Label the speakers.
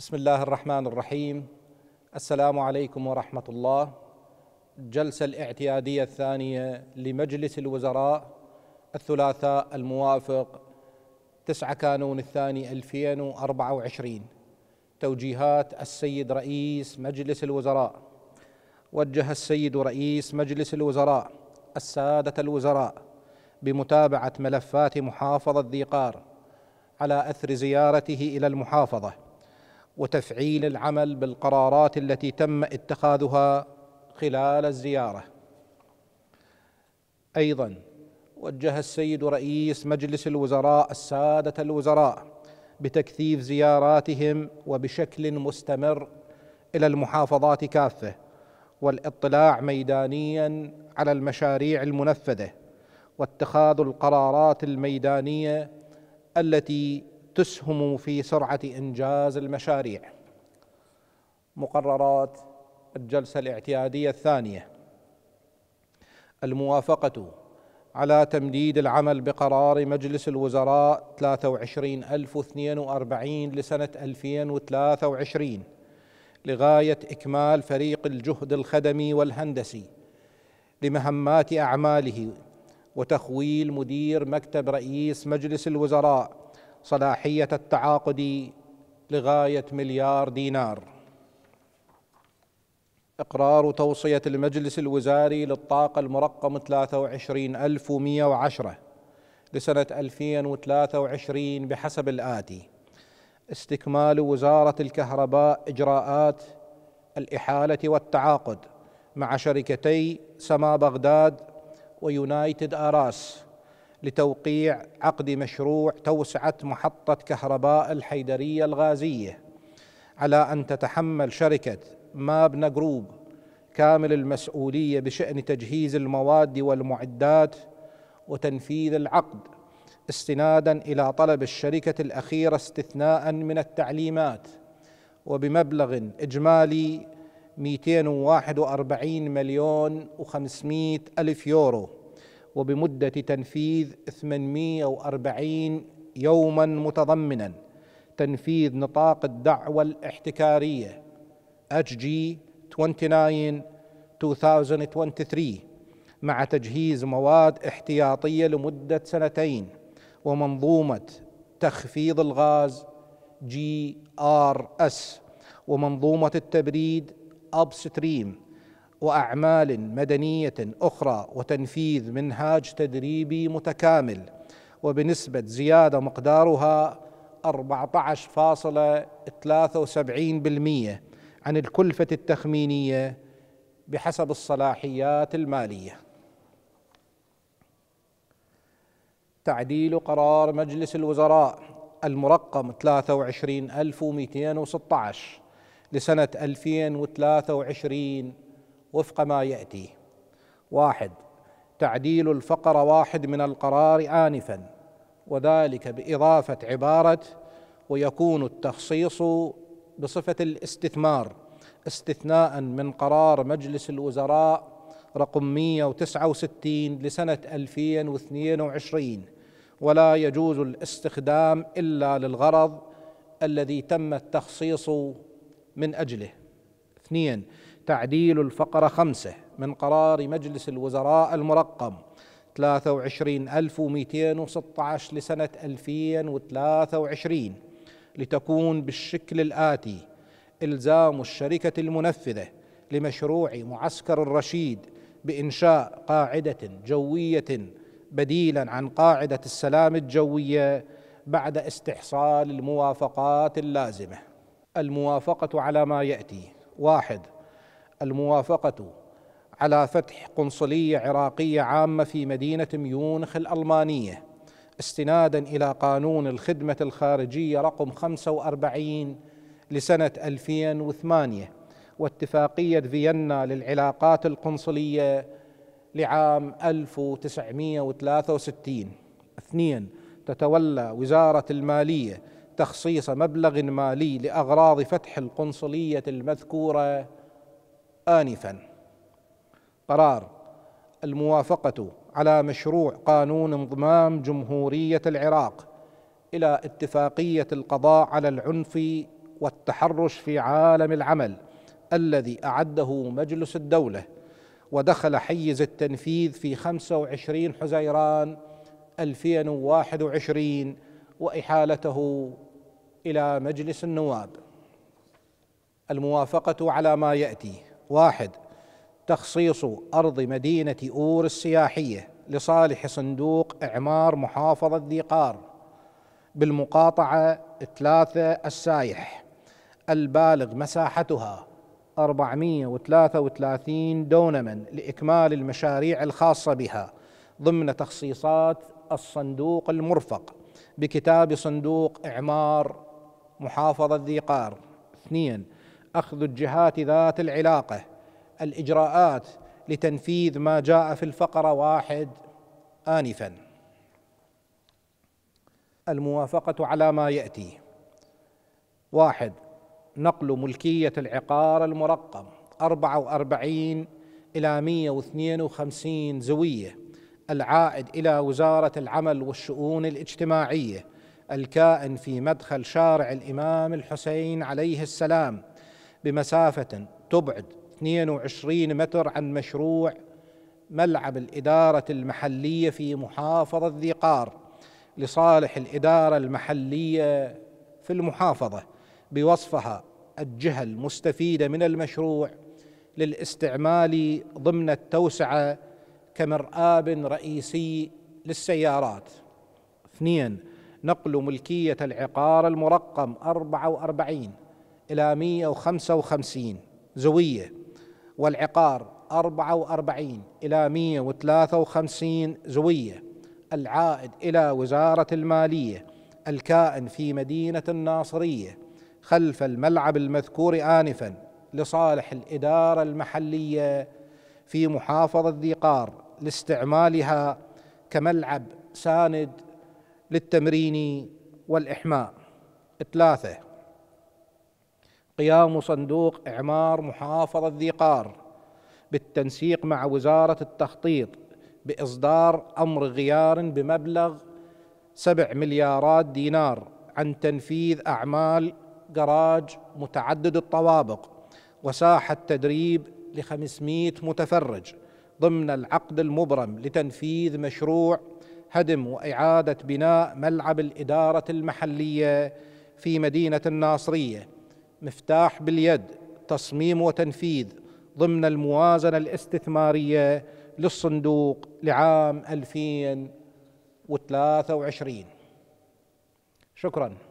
Speaker 1: بسم الله الرحمن الرحيم. السلام عليكم ورحمة الله. الجلسه الاعتيادية الثانية لمجلس الوزراء الثلاثاء الموافق 9 كانون الثاني 2024 توجيهات السيد رئيس مجلس الوزراء. وجه السيد رئيس مجلس الوزراء السادة الوزراء بمتابعة ملفات محافظة ذي قار على أثر زيارته إلى المحافظة. وتفعيل العمل بالقرارات التي تم اتخاذها خلال الزيارة. أيضا وجه السيد رئيس مجلس الوزراء السادة الوزراء بتكثيف زياراتهم وبشكل مستمر إلى المحافظات كافة والاطلاع ميدانيا على المشاريع المنفذة واتخاذ القرارات الميدانية التي تسهم في سرعة إنجاز المشاريع. مقررات الجلسة الاعتيادية الثانية. الموافقة على تمديد العمل بقرار مجلس الوزراء 23042 لسنة 2023 لغاية إكمال فريق الجهد الخدمي والهندسي لمهمات أعماله وتخويل مدير مكتب رئيس مجلس الوزراء. صلاحية التعاقد لغاية مليار دينار. إقرار توصية المجلس الوزاري للطاقة المرقم 23110 لسنة 2023 بحسب الآتي. استكمال وزارة الكهرباء إجراءات الإحالة والتعاقد مع شركتي سما بغداد ويونايتد آراس. لتوقيع عقد مشروع توسعة محطة كهرباء الحيدرية الغازية على أن تتحمل شركة مابنا جروب كامل المسؤولية بشأن تجهيز المواد والمعدات وتنفيذ العقد استنادا إلى طلب الشركة الأخيرة استثناء من التعليمات وبمبلغ إجمالي 241 مليون و500 ألف يورو. وبمدة تنفيذ 840 يوما متضمنا. تنفيذ نطاق الدعوة الاحتكارية. HG 29 2023 مع تجهيز مواد احتياطية لمدة سنتين. ومنظومة تخفيض الغاز اس ومنظومة التبريد stream وأعمال مدنية أخرى وتنفيذ منهاج تدريبي متكامل وبنسبة زيادة مقدارها 14.73% عن الكلفة التخمينية بحسب الصلاحيات المالية. تعديل قرار مجلس الوزراء المرقم 23216 لسنة 2023 وفق ما يأتي. واحد تعديل الفقره واحد من القرار انفا وذلك بإضافة عبارة ويكون التخصيص بصفة الاستثمار استثناء من قرار مجلس الوزراء رقم 169 لسنة 2022 ولا يجوز الاستخدام إلا للغرض الذي تم التخصيص من أجله. اثنين تعديل الفقرة خمسة من قرار مجلس الوزراء المرقم. 23216 لسنة 2023 لتكون بالشكل الآتي إلزام الشركة المنفذة لمشروع معسكر الرشيد بإنشاء قاعدة جوية بديلا عن قاعدة السلام الجوية بعد استحصال الموافقات اللازمة. الموافقة على ما يأتي. واحد الموافقة على فتح قنصلية عراقية عامة في مدينة ميونخ الألمانية استنادا إلى قانون الخدمة الخارجية رقم 45 لسنة 2008 واتفاقية فيينا للعلاقات القنصلية لعام 1963 اثنين تتولى وزارة المالية تخصيص مبلغ مالي لأغراض فتح القنصلية المذكورة آنفا. قرار الموافقة على مشروع قانون انضمام جمهورية العراق إلى اتفاقية القضاء على العنف والتحرش في عالم العمل الذي أعده مجلس الدولة ودخل حيز التنفيذ في 25 حزيران 2021 وإحالته إلى مجلس النواب. الموافقة على ما يأتي واحد تخصيص أرض مدينة أور السياحية لصالح صندوق إعمار محافظة ذي قار. بالمقاطعة ثلاثة السايح البالغ مساحتها 433 دونما لإكمال المشاريع الخاصة بها ضمن تخصيصات الصندوق المرفق بكتاب صندوق إعمار محافظة ذي قار. اثنين أخذ الجهات ذات العلاقة. الإجراءات لتنفيذ ما جاء في الفقرة واحد آنفا. الموافقة على ما يأتي. واحد نقل ملكية العقار المرقم 44 إلى 152 زوية. العائد إلى وزارة العمل والشؤون الاجتماعية. الكائن في مدخل شارع الإمام الحسين عليه السلام. بمسافة تبعد 22 متر عن مشروع ملعب الإدارة المحلية في محافظة ذي قار لصالح الإدارة المحلية في المحافظة بوصفها الجهة المستفيدة من المشروع للاستعمال ضمن التوسعة كمرآب رئيسي للسيارات. اثنين نقل ملكية العقار المرقم 44 إلى 155 زوية. والعقار 44 إلى 153 زوية. العائد إلى وزارة المالية الكائن في مدينة الناصرية خلف الملعب المذكور آنفا لصالح الإدارة المحلية في محافظة ذي قار لاستعمالها كملعب ساند للتمرين والإحماء. ثلاثة قيام صندوق إعمار محافظة ذي قار بالتنسيق مع وزارة التخطيط بإصدار أمر غيار بمبلغ سبع مليارات دينار عن تنفيذ أعمال جراج متعدد الطوابق وساحة تدريب لخمسمائة متفرج ضمن العقد المبرم لتنفيذ مشروع هدم وإعادة بناء ملعب الإدارة المحلية في مدينة الناصرية. مفتاح باليد تصميم وتنفيذ ضمن الموازنة الاستثمارية للصندوق لعام 2023 شكراً.